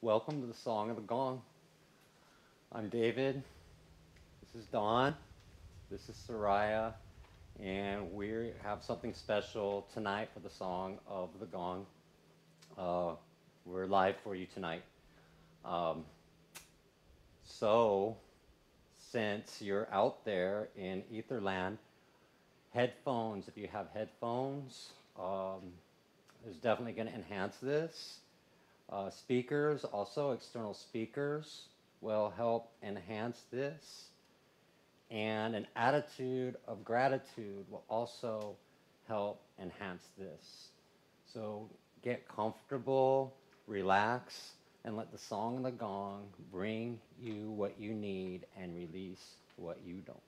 Welcome to the Song of the Gong. I'm David. This is Dawn. This is Soraya. And we have something special tonight for the Song of the Gong. Uh, we're live for you tonight. Um, so, since you're out there in Etherland, headphones, if you have headphones, um, is definitely going to enhance this. Uh, speakers, also external speakers, will help enhance this. And an attitude of gratitude will also help enhance this. So get comfortable, relax, and let the song and the gong bring you what you need and release what you don't.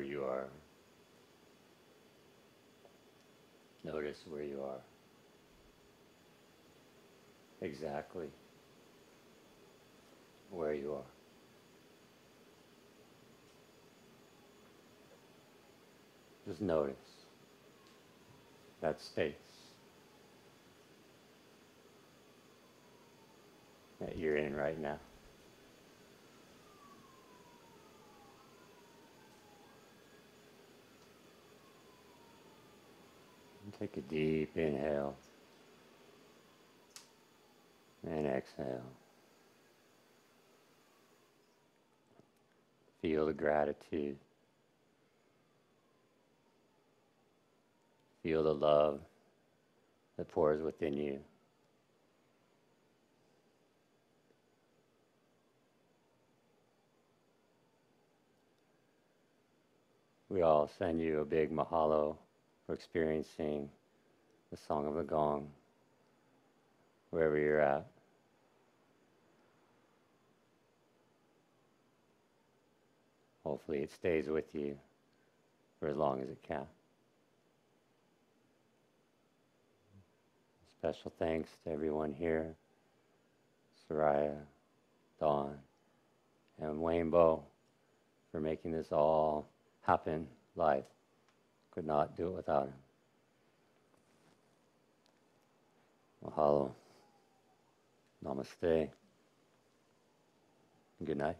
Wherever you are. Notice where you are. Exactly where you are. Just notice that space that you're in right now. Take a deep inhale and exhale. Feel the gratitude. Feel the love that pours within you. We all send you a big mahalo for experiencing the Song of the Gong wherever you're at. Hopefully, it stays with you for as long as it can. Special thanks to everyone here Soraya, Dawn, and Wayne for making this all happen live. Could not do it without him. Mahalo. Namaste. Good night.